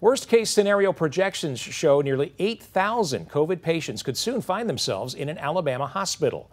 Worst case scenario projections show nearly 8,000 COVID patients could soon find themselves in an Alabama hospital.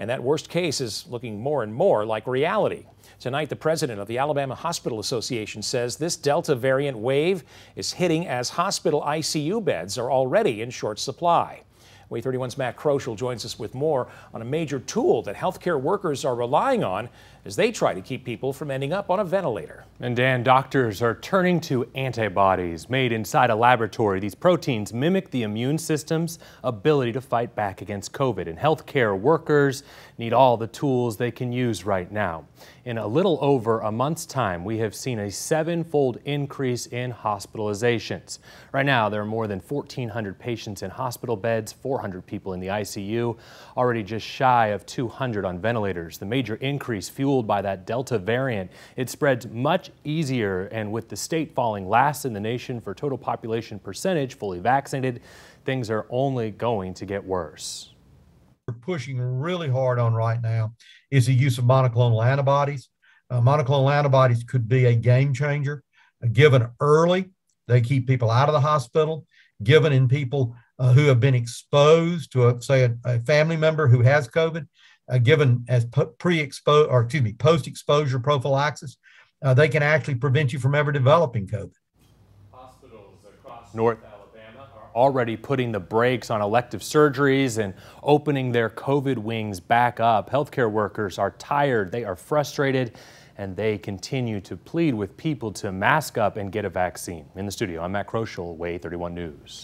And that worst case is looking more and more like reality. Tonight, the president of the Alabama Hospital Association says this Delta variant wave is hitting as hospital ICU beds are already in short supply. WAAY 31's Matt Kroschel joins us with more on a major tool that healthcare workers are relying on as they try to keep people from ending up on a ventilator. And Dan, doctors are turning to antibodies made inside a laboratory. These proteins mimic the immune system's ability to fight back against COVID, and healthcare workers need all the tools they can use right now. In a little over a month's time, we have seen a seven-fold increase in hospitalizations. Right now, there are more than 1,400 patients in hospital beds, 400 people in the ICU, already just shy of 200 on ventilators. The major increase fueled by that Delta variant. It spreads much easier, and with the state falling last in the nation for total population percentage fully vaccinated, things are only going to get worse we're pushing really hard on right now is the use of monoclonal antibodies. Uh, monoclonal antibodies could be a game changer. Uh, given early, they keep people out of the hospital. Given in people uh, who have been exposed to, a, say, a, a family member who has COVID, uh, given as pre-exposure or excuse me, post-exposure prophylaxis, uh, they can actually prevent you from ever developing COVID. Hospitals across North Alabama are already putting the brakes on elective surgeries and opening their COVID wings back up. Healthcare workers are tired, they are frustrated, and they continue to plead with people to mask up and get a vaccine. In the studio, I'm Matt Kroschel, WAAY 31 News.